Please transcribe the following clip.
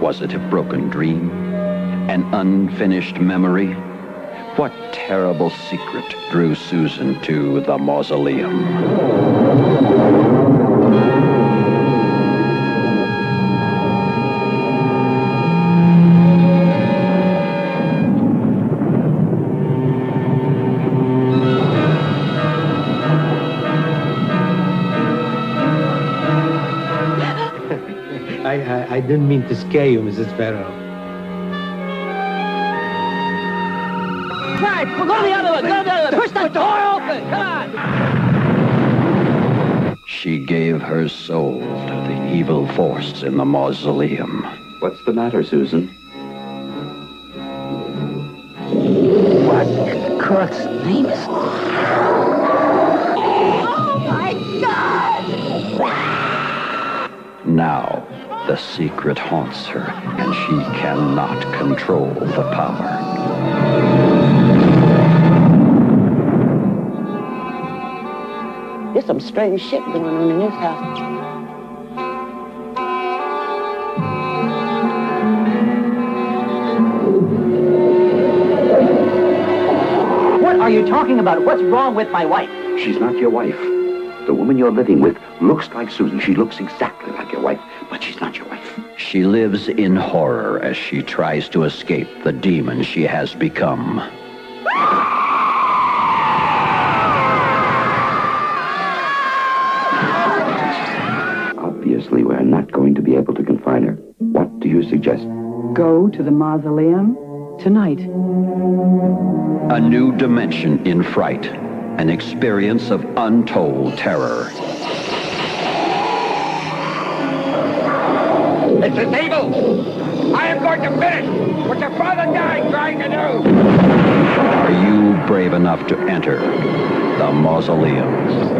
Was it a broken dream? An unfinished memory? What terrible secret drew Susan to the mausoleum? I, I, I didn't mean to scare you, Mrs. Farrell. Right, go the other way, go the other way. Push that door open. Come on. She gave her soul to the evil force in the mausoleum. What's the matter, Susan? What in the crook's name is... Oh, my God! Now, the secret haunts her, and she cannot control the power. There's some strange shit going on in this house. What are you talking about? What's wrong with my wife? She's not your wife. The woman you're living with looks like Susan. She looks exactly like your wife, but she's not your wife. She lives in horror as she tries to escape the demon she has become. Obviously, we're not going to be able to confine her. What do you suggest? Go to the mausoleum tonight. A new dimension in fright, an experience of untold terror. It's the table! I am going to finish what your father died trying to do! Are you brave enough to enter the mausoleum?